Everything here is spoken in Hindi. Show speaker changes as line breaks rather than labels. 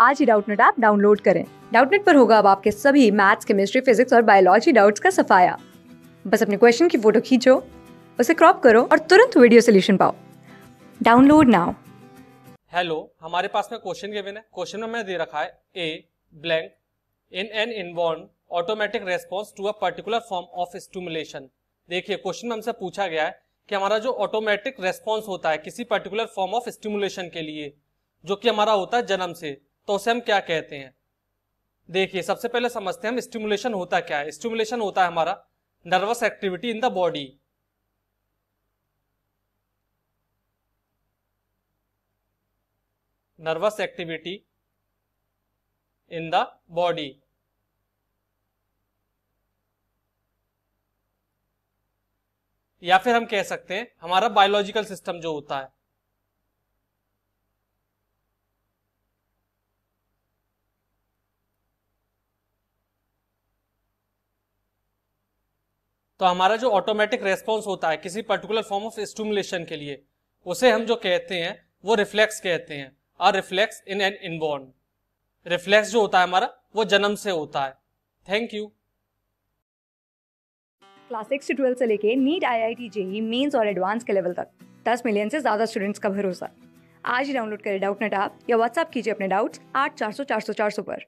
आज ही डाउटनेट ऐप डाउनलोड करें। डाउटनेट पर होगा अब आपके सभी मैथ्स, केमिस्ट्री, फिजिक्स और बायोलॉजी डाउट्स का सफाया। बस अपने क्वेश्चन की फ़ोटो खींचो, उसे क्रॉप करो और तुरंत वीडियो सोल्यूशन पाओ। Download now.
हेलो, हमारे पास में क्वेश्चन गिवन है। क्वेश्चन में मैंने दे रखा है a blank in an inborn automatic response to a particular form of stimulation देखिए, क्वेश्चन में हमसे पूछा गया है कि हमारा जो ऑटोमेटिक रेस्पॉन्स होता है किसी पर्टिकुलर फॉर्म ऑफ़ स्टिमुलेशन के लिए, जो कि हमारा होता है जन्म से तो उसे हम क्या कहते हैं? देखिए, सबसे पहले समझते हैं हम स्टिमुलेशन होता क्या है। स्टिमुलेशन होता है हमारा nervous activity in the body nervous activity in the body या फिर हम कह सकते हैं, हमारा बायोलॉजिकल सिस्टम जो होता है। तो हमारा जो ऑटोमेटिक रेस्पॉन्स होता है किसी पर्टिकुलर फॉर्म ऑफ़ स्टिमुलेशन के लिए, उसे हम जो कहते हैं, वो रिफ्लेक्स कहते हैं। और reflex in an inborn reflex जो होता है हमारा, वो जन्म से होता है। थैंक यू
क्लास सिक्स से ट्वेल्थ से लेके NEET I I T JEE mains और एडवांस के लेवल तक। दस मिलियन से ज़्यादा स्टूडेंट्स का भरोसा। आज ही डाउनलोड करें डाउट नेट ऐप या व्हाट्सअप कीजिए अपने डाउट्स आठ चार सौ चार सौ चार सौ पर।